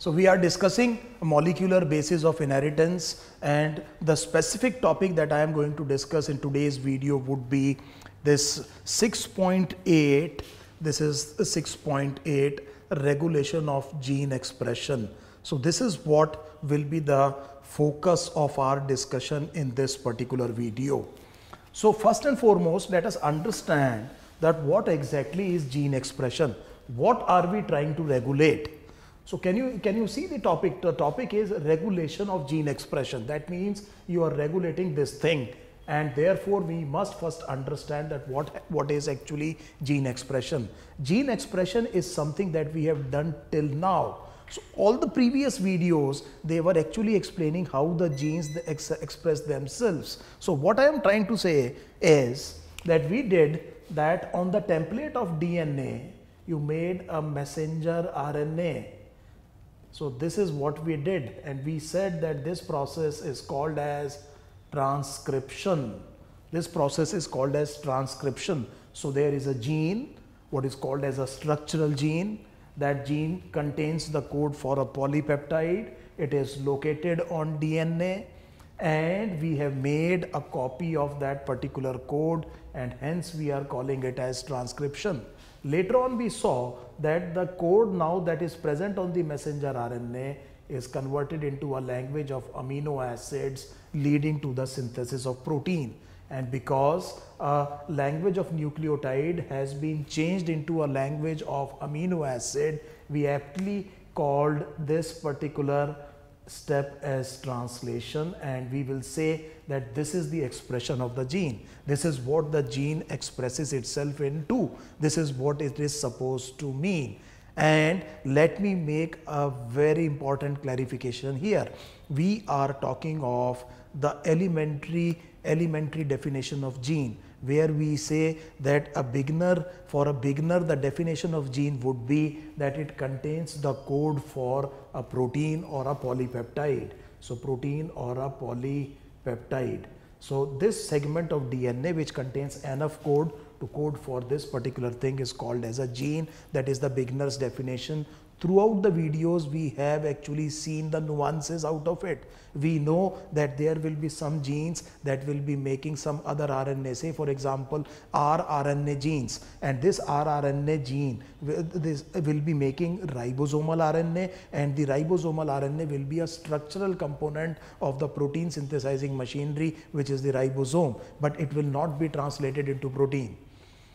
So, we are discussing molecular basis of inheritance and the specific topic that I am going to discuss in today's video would be this 6.8, this is 6.8 regulation of gene expression. So, this is what will be the focus of our discussion in this particular video. So, first and foremost let us understand that what exactly is gene expression, what are we trying to regulate so can you can you see the topic? The topic is regulation of gene expression. That means you are regulating this thing and therefore we must first understand that what what is actually gene expression. Gene expression is something that we have done till now. So all the previous videos they were actually explaining how the genes ex express themselves. So what I am trying to say is that we did that on the template of DNA you made a messenger RNA so this is what we did and we said that this process is called as transcription. This process is called as transcription. So there is a gene what is called as a structural gene. That gene contains the code for a polypeptide. It is located on DNA and we have made a copy of that particular code and hence we are calling it as transcription. Later on we saw that the code now that is present on the messenger RNA is converted into a language of amino acids leading to the synthesis of protein. And because a language of nucleotide has been changed into a language of amino acid we aptly called this particular step as translation and we will say that this is the expression of the gene. This is what the gene expresses itself into. This is what it is supposed to mean. And let me make a very important clarification here. We are talking of the elementary elementary definition of gene where we say that a beginner for a beginner the definition of gene would be that it contains the code for a protein or a polypeptide. So, protein or a polypeptide. So, this segment of DNA which contains enough code to code for this particular thing is called as a gene that is the beginner's definition throughout the videos we have actually seen the nuances out of it. We know that there will be some genes that will be making some other RNA say for example rRNA genes and this rRNA gene this will be making ribosomal RNA and the ribosomal RNA will be a structural component of the protein synthesizing machinery which is the ribosome but it will not be translated into protein.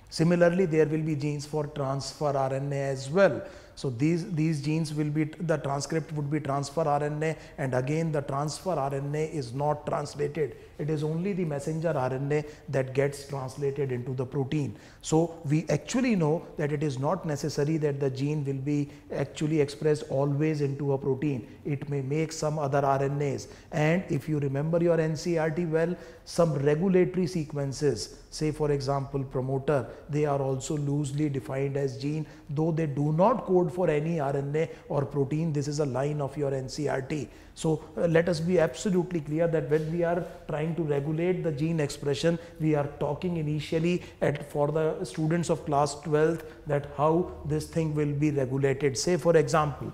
Similarly, there will be genes for transfer RNA as well. So these, these genes will be, the transcript would be transfer RNA and again the transfer RNA is not translated. It is only the messenger RNA that gets translated into the protein. So we actually know that it is not necessary that the gene will be actually expressed always into a protein. It may make some other RNAs and if you remember your NCERT well, some regulatory sequences say for example promoter, they are also loosely defined as gene though they do not code for any RNA or protein. This is a line of your NCERT. So uh, let us be absolutely clear that when we are trying to regulate the gene expression, we are talking initially at for the students of class 12th that how this thing will be regulated. Say for example,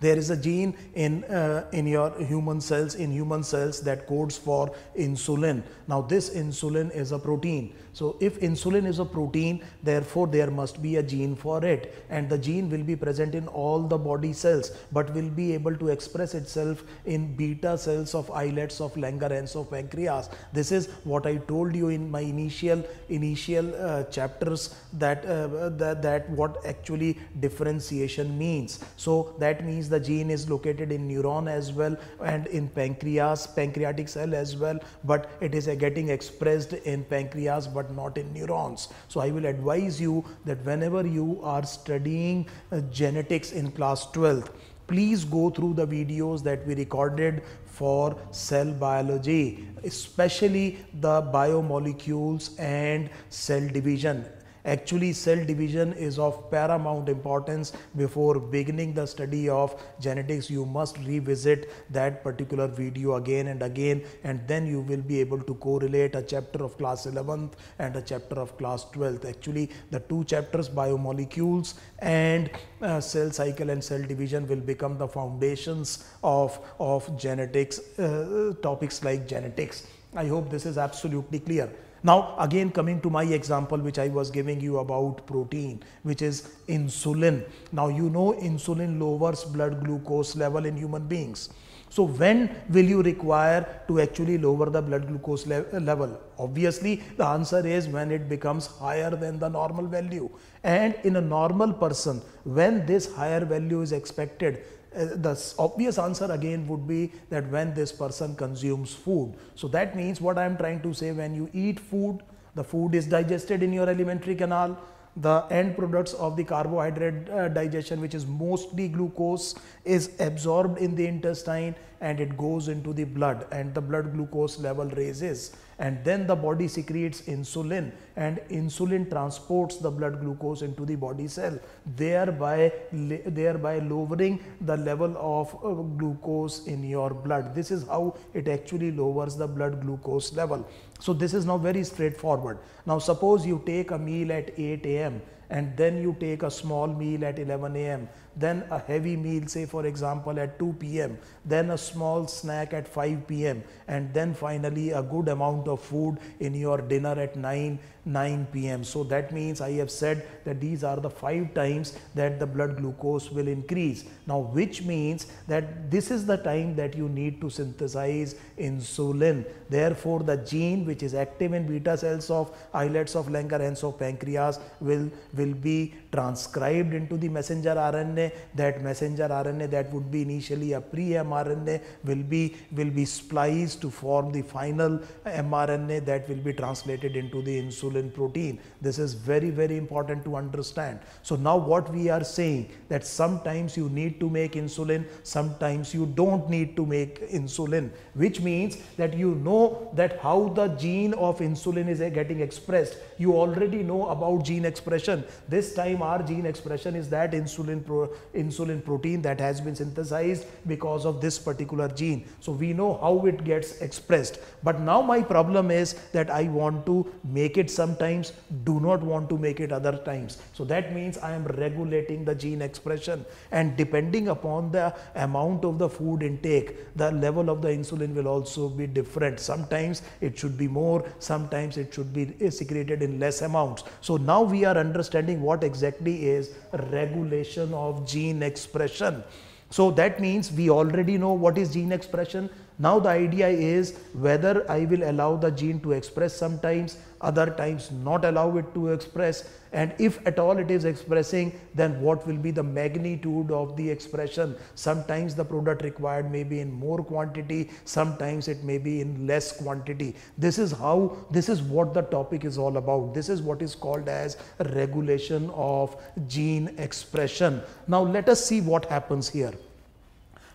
there is a gene in uh, in your human cells in human cells that codes for insulin. Now this insulin is a protein so if insulin is a protein therefore there must be a gene for it. And the gene will be present in all the body cells but will be able to express itself in beta cells of islets of Langerhans of pancreas. This is what I told you in my initial initial uh, chapters that, uh, that that what actually differentiation means. So that means the gene is located in neuron as well and in pancreas, pancreatic cell as well, but it is getting expressed in pancreas but not in neurons. So I will advise you that whenever you are studying uh, genetics in class 12th, please go through the videos that we recorded for cell biology, especially the biomolecules and cell division Actually, cell division is of paramount importance. Before beginning the study of genetics, you must revisit that particular video again and again, and then you will be able to correlate a chapter of class 11th and a chapter of class 12th. Actually, the two chapters, biomolecules and uh, cell cycle and cell division, will become the foundations of, of genetics, uh, topics like genetics. I hope this is absolutely clear. Now again coming to my example which I was giving you about protein which is insulin. Now you know insulin lowers blood glucose level in human beings. So when will you require to actually lower the blood glucose le level? Obviously the answer is when it becomes higher than the normal value and in a normal person when this higher value is expected the obvious answer again would be that when this person consumes food. So that means what I am trying to say when you eat food, the food is digested in your alimentary canal, the end products of the carbohydrate uh, digestion which is mostly glucose is absorbed in the intestine and it goes into the blood and the blood glucose level raises and then the body secretes insulin and insulin transports the blood glucose into the body cell thereby thereby lowering the level of uh, glucose in your blood. This is how it actually lowers the blood glucose level. So this is now very straightforward. Now suppose you take a meal at 8 am and then you take a small meal at 11 am then a heavy meal say for example at 2 pm then a small snack at 5 pm and then finally a good amount of food in your dinner at 9 9 pm so that means i have said that these are the five times that the blood glucose will increase. Now which means that this is the time that you need to synthesize insulin. Therefore the gene which is active in beta cells of islets of langerhans of pancreas will will be transcribed into the messenger rna that messenger rna that would be initially a pre mrna will be will be spliced to form the final mrna that will be translated into the insulin protein. This is very, very important to understand. So now what we are saying that sometimes you need to make insulin, sometimes you don't need to make insulin, which means that you know that how the gene of insulin is getting expressed. You already know about gene expression. This time our gene expression is that insulin, pro, insulin protein that has been synthesized because of this particular gene. So we know how it gets expressed. But now my problem is that I want to make it sometimes do not want to make it other times. So that means I am regulating the gene expression and depending upon the amount of the food intake, the level of the insulin will also be different. Sometimes it should be more, sometimes it should be eh, secreted in less amounts. So now we are understanding what exactly is regulation of gene expression. So that means we already know what is gene expression. Now the idea is whether I will allow the gene to express sometimes, other times not allow it to express and if at all it is expressing then what will be the magnitude of the expression. Sometimes the product required may be in more quantity, sometimes it may be in less quantity. This is how, this is what the topic is all about. This is what is called as regulation of gene expression. Now let us see what happens here.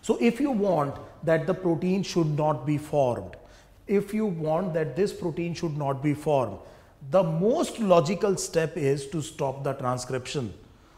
So if you want that the protein should not be formed, if you want that this protein should not be formed, the most logical step is to stop the transcription.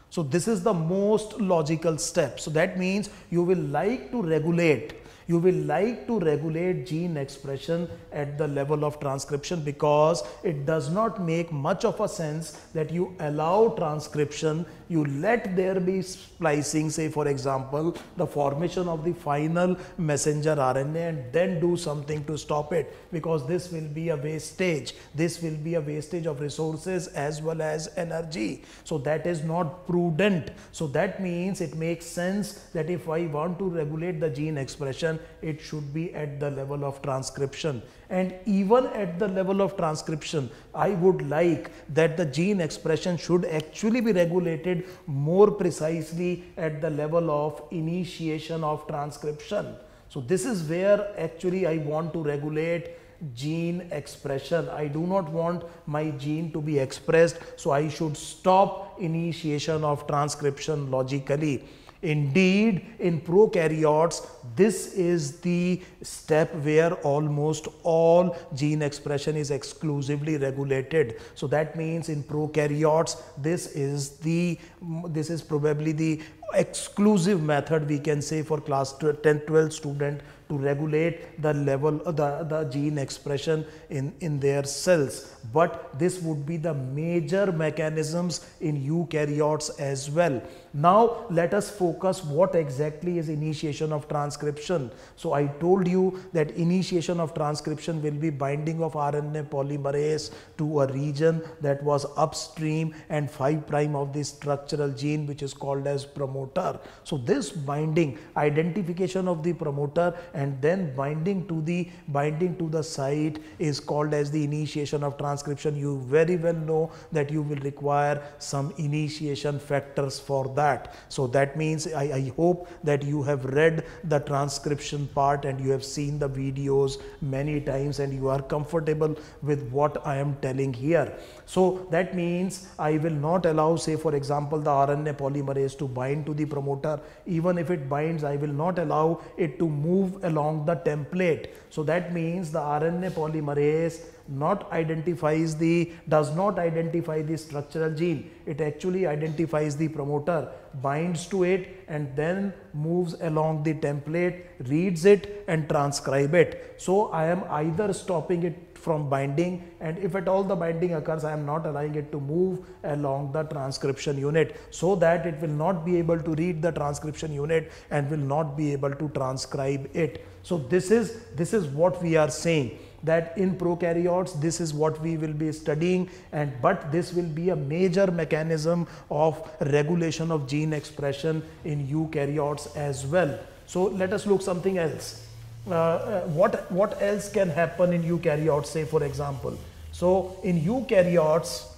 So this is the most logical step. So that means you will like to regulate you will like to regulate gene expression at the level of transcription because it does not make much of a sense that you allow transcription, you let there be splicing, say for example, the formation of the final messenger RNA and then do something to stop it because this will be a wastage. This will be a wastage of resources as well as energy. So that is not prudent. So that means it makes sense that if I want to regulate the gene expression, it should be at the level of transcription and even at the level of transcription I would like that the gene expression should actually be regulated more precisely at the level of initiation of transcription. So this is where actually I want to regulate gene expression. I do not want my gene to be expressed so I should stop initiation of transcription logically Indeed, in prokaryotes, this is the step where almost all gene expression is exclusively regulated. So that means in prokaryotes, this is the this is probably the exclusive method we can say for class 10 12 student to regulate the level the, the gene expression in, in their cells. But this would be the major mechanisms in eukaryotes as well. Now let us focus what exactly is initiation of transcription. So I told you that initiation of transcription will be binding of RNA polymerase to a region that was upstream and 5 prime of the structural gene which is called as promoter. So this binding identification of the promoter and then binding to the binding to the site is called as the initiation of transcription. You very well know that you will require some initiation factors for that that. So that means I, I, hope that you have read the transcription part and you have seen the videos many times and you are comfortable with what I am telling here. So that means I will not allow say for example the RNA polymerase to bind to the promoter even if it binds I will not allow it to move along the template. So that means the RNA polymerase not identifies the does not identify the structural gene. It actually identifies the promoter binds to it and then moves along the template reads it and transcribe it. So i am either stopping it from binding and if at all the binding occurs I am not allowing it to move along the transcription unit so that it will not be able to read the transcription unit and will not be able to transcribe it. So this is this is what we are saying that in prokaryotes this is what we will be studying and but this will be a major mechanism of regulation of gene expression in eukaryotes as well. So let us look something else. Uh, uh, what, what else can happen in eukaryotes say for example. So in eukaryotes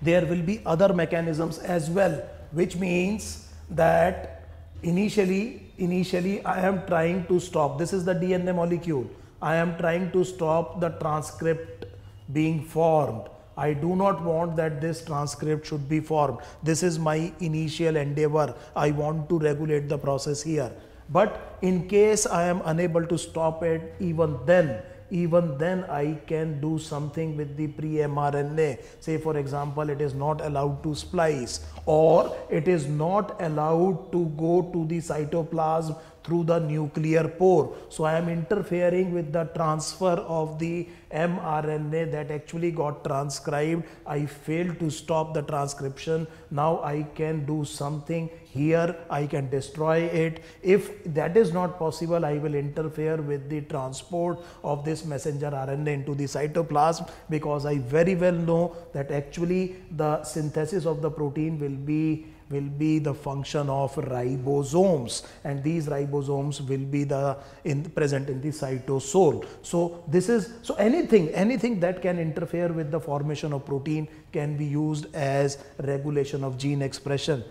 there will be other mechanisms as well which means that initially initially I am trying to stop this is the DNA molecule I am trying to stop the transcript being formed. I do not want that this transcript should be formed. This is my initial endeavor. I want to regulate the process here. But in case I am unable to stop it, even then, even then I can do something with the pre-mRNA. Say for example, it is not allowed to splice or it is not allowed to go to the cytoplasm through the nuclear pore. So I am interfering with the transfer of the mRNA that actually got transcribed. I failed to stop the transcription. Now I can do something here. I can destroy it. If that is not possible, I will interfere with the transport of this messenger RNA into the cytoplasm because I very well know that actually the synthesis of the protein will be will be the function of ribosomes and these ribosomes will be the in present in the cytosol. So this is so anything anything that can interfere with the formation of protein can be used as regulation of gene expression.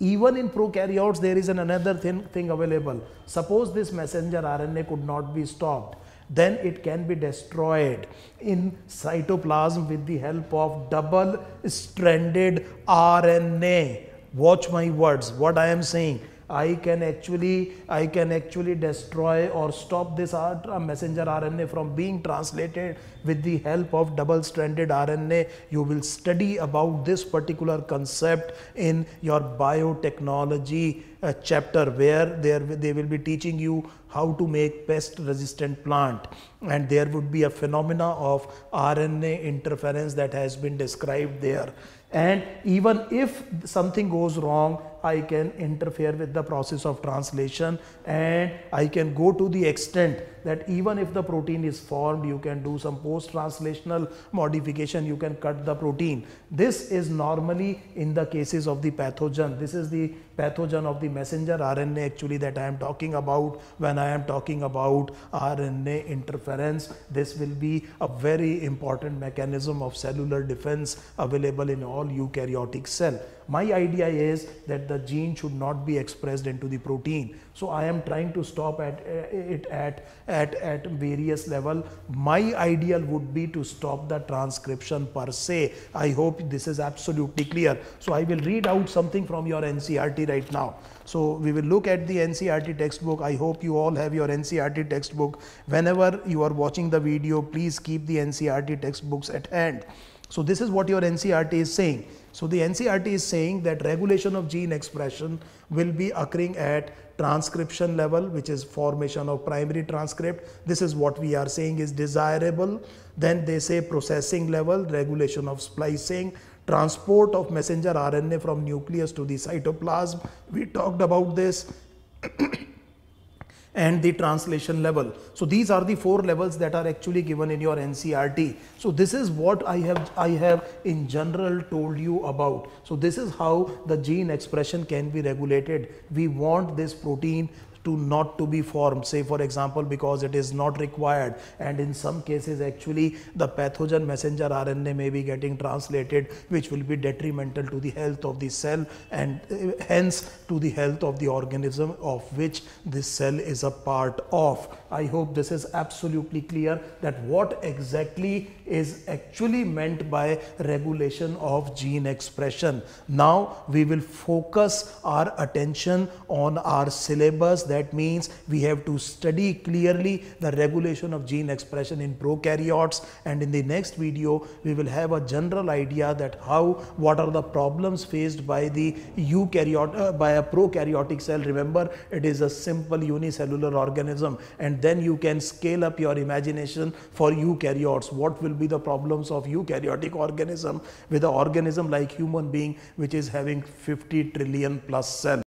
Even in prokaryotes there is an another thing, thing available. Suppose this messenger rna could not be stopped then it can be destroyed in cytoplasm with the help of double stranded RNA watch my words what i am saying i can actually i can actually destroy or stop this messenger rna from being translated with the help of double stranded rna you will study about this particular concept in your biotechnology uh, chapter where there they will be teaching you how to make pest resistant plant. And there would be a phenomena of rna interference that has been described there. And even if something goes wrong I can interfere with the process of translation and I can go to the extent that even if the protein is formed you can do some post translational modification you can cut the protein. This is normally in the cases of the pathogen. This is the pathogen of the messenger RNA actually that I am talking about when I am talking about RNA interference. This will be a very important mechanism of cellular defense available in all eukaryotic cell My idea is that the gene should not be expressed into the protein. So I am trying to stop at uh, it at, at, at various level. My ideal would be to stop the transcription per se. I hope this is absolutely clear. So I will read out something from your NCERT right now. So we will look at the NCERT textbook. I hope you all have your NCERT textbook. Whenever you are watching the video, please keep the NCERT textbooks at hand. So this is what your NCERT is saying. So the NCERT is saying that regulation of gene expression will be occurring at transcription level, which is formation of primary transcript. This is what we are saying is desirable. Then they say processing level, regulation of splicing, transport of messenger RNA from nucleus to the cytoplasm. We talked about this. And the translation level. So these are the four levels that are actually given in your NCERT. So this is what I have I have in general told you about. So this is how the gene expression can be regulated. We want this protein to not to be formed say for example because it is not required and in some cases actually the pathogen messenger RNA may be getting translated which will be detrimental to the health of the cell and uh, hence to the health of the organism of which this cell is a part of. I hope this is absolutely clear that what exactly is actually meant by regulation of gene expression. Now we will focus our attention on our syllabus. That means we have to study clearly the regulation of gene expression in prokaryotes. And in the next video we will have a general idea that how what are the problems faced by the eukaryote uh, by a prokaryotic cell. Remember it is a simple unicellular organism. And then you can scale up your imagination for eukaryotes. What will be the problems of eukaryotic organism with an organism like human being which is having 50 trillion plus cells